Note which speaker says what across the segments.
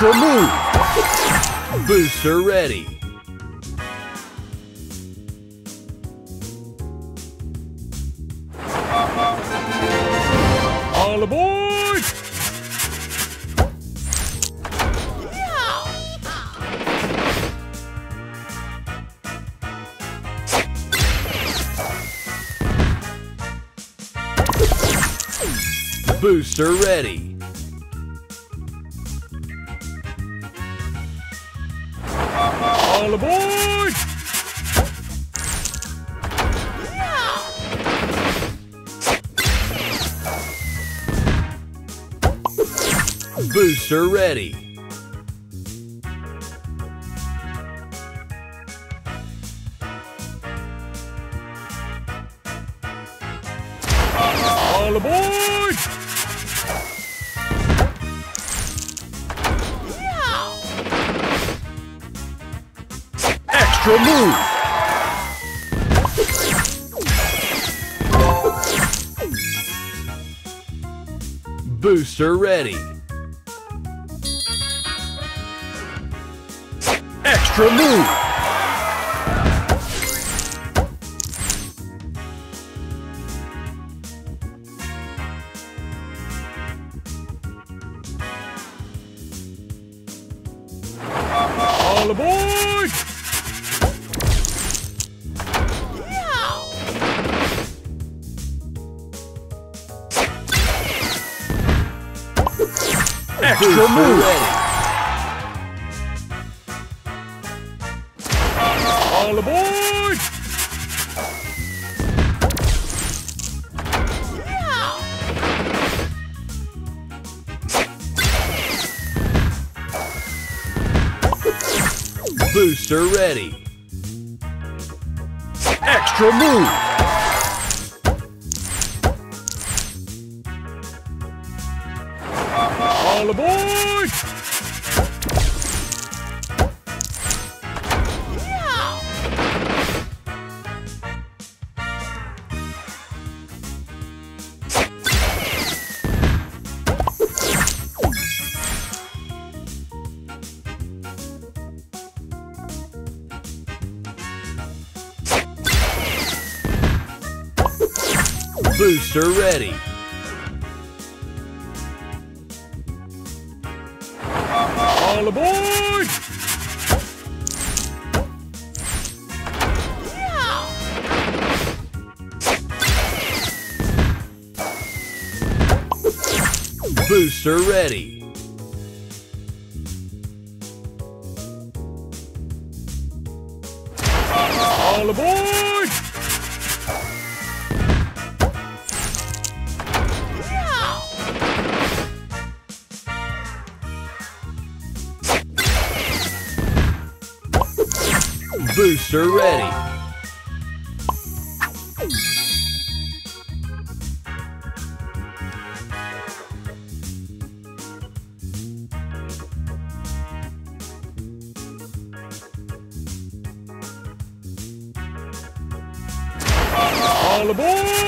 Speaker 1: Extra move. Booster ready. All aboard! Booster ready. All aboard! Booster ready. All aboard! Move! Booster ready. Extra move! Extra move! All aboard! Booster ready. Extra move! All aboard! Booster ready. Aboard! Booster ready. Booster ready. All aboard!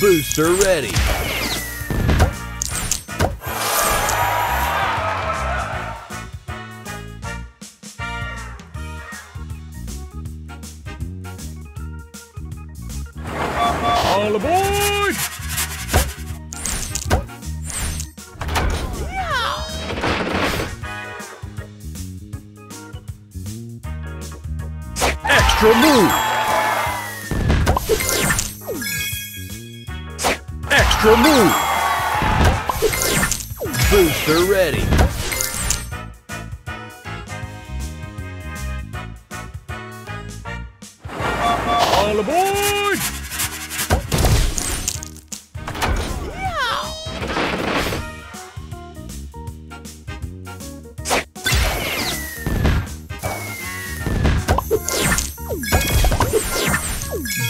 Speaker 1: Booster ready. All aboard! Extra move! Extra move. Booster ready. All aboard!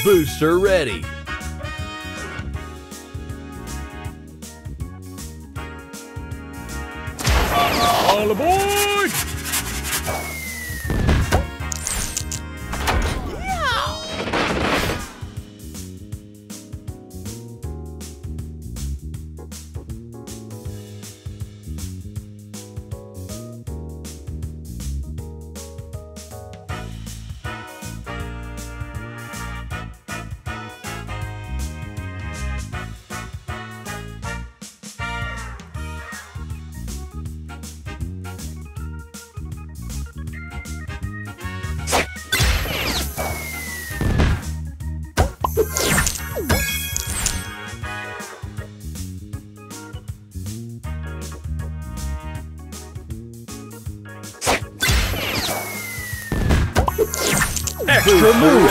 Speaker 1: Booster ready. All aboard! Extra
Speaker 2: Booster
Speaker 1: move.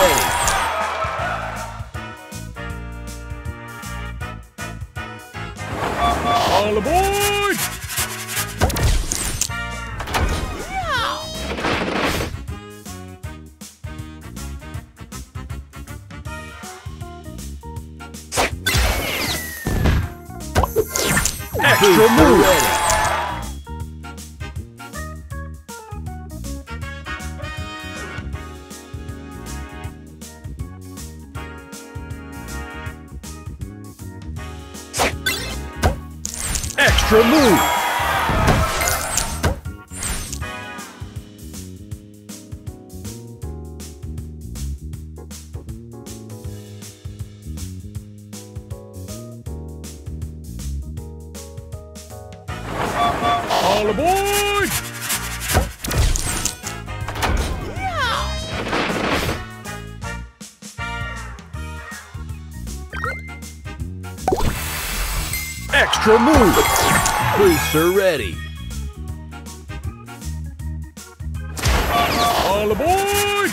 Speaker 1: All aboard! Extra move. Extra move. All aboard! Extra move.
Speaker 2: Booster ready.
Speaker 1: All aboard!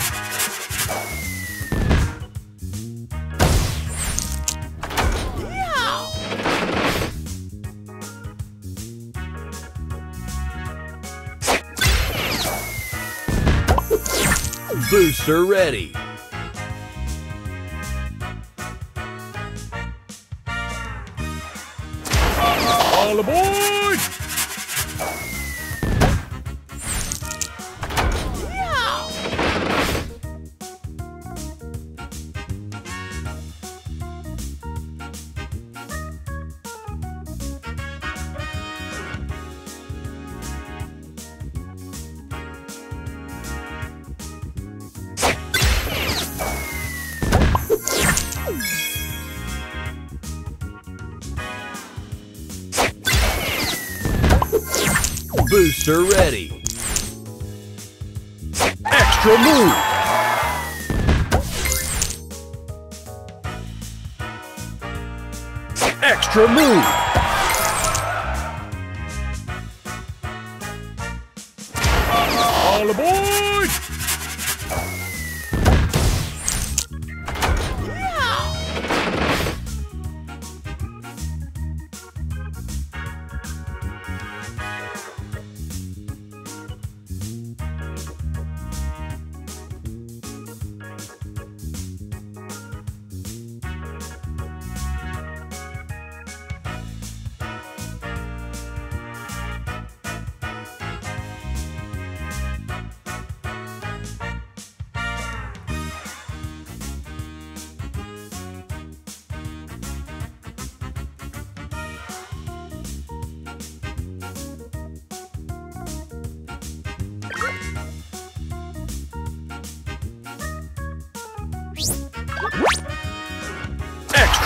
Speaker 2: Booster ready. Booster ready.
Speaker 1: Extra move. Extra move. All aboard!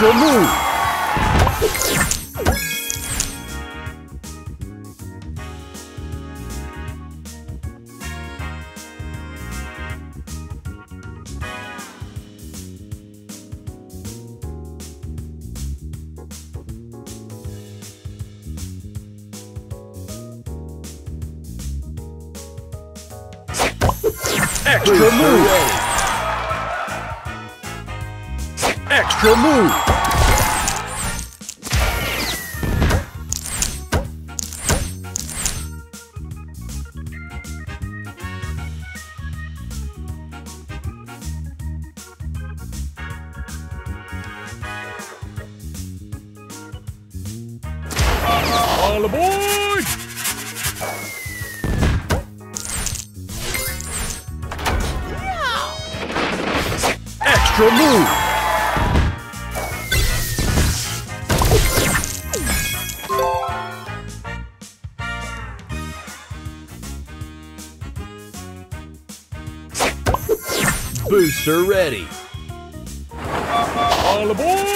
Speaker 1: special move. Extra move! Extra move! All aboard! Extra move.
Speaker 2: Booster ready.
Speaker 1: All aboard!